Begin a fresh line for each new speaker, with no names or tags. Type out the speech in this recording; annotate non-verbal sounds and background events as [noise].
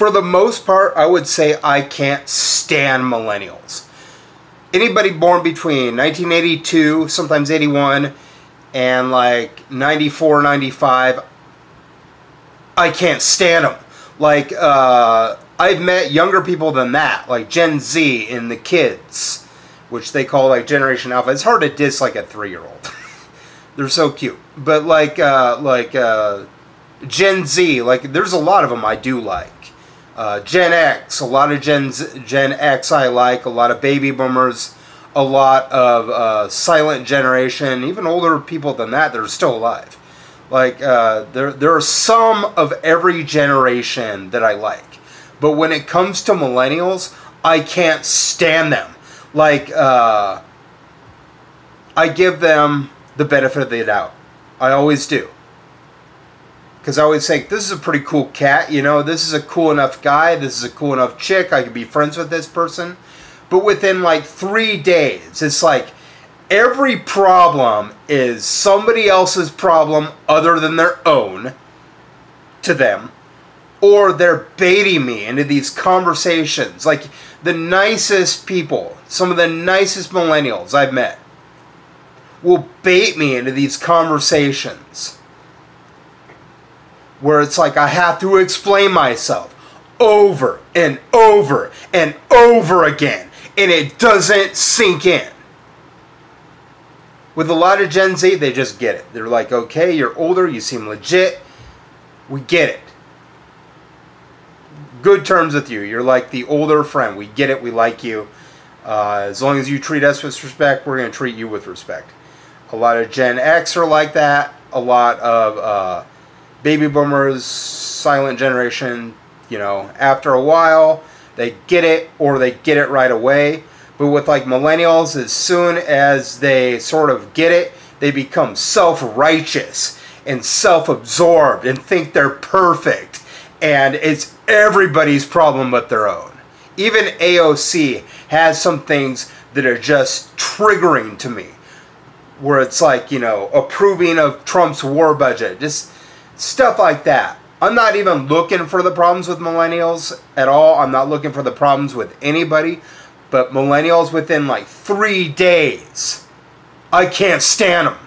for the most part, I would say I can't stand millennials. Anybody born between 1982, sometimes 81, and like 94, 95, I can't stand them. Like, uh, I've met younger people than that, like Gen Z and the kids, which they call like Generation Alpha. It's hard to diss like a three year old. [laughs] They're so cute. But like, uh, like, uh, Gen Z, like, there's a lot of them I do like. Uh, Gen X, a lot of Gen, Z, Gen X I like, a lot of baby boomers, a lot of uh, silent generation, even older people than that that are still alive. Like, uh, there, there are some of every generation that I like. But when it comes to millennials, I can't stand them. Like, uh, I give them the benefit of the doubt. I always do. Because I always think, this is a pretty cool cat, you know, this is a cool enough guy, this is a cool enough chick, I could be friends with this person. But within like three days, it's like every problem is somebody else's problem other than their own to them. Or they're baiting me into these conversations. Like the nicest people, some of the nicest millennials I've met, will bait me into these conversations where it's like I have to explain myself over and over and over again, and it doesn't sink in. With a lot of Gen Z, they just get it. They're like, okay, you're older, you seem legit, we get it. Good terms with you. You're like the older friend. We get it, we like you. Uh, as long as you treat us with respect, we're going to treat you with respect. A lot of Gen X are like that. A lot of uh, baby boomers, silent generation, you know, after a while, they get it or they get it right away. But with like millennials, as soon as they sort of get it, they become self righteous and self absorbed and think they're perfect. And it's everybody's problem but their own. Even AOC has some things that are just triggering to me. Where it's like, you know, approving of Trump's war budget. Just stuff like that. I'm not even looking for the problems with millennials at all. I'm not looking for the problems with anybody. But millennials within like three days, I can't stand them.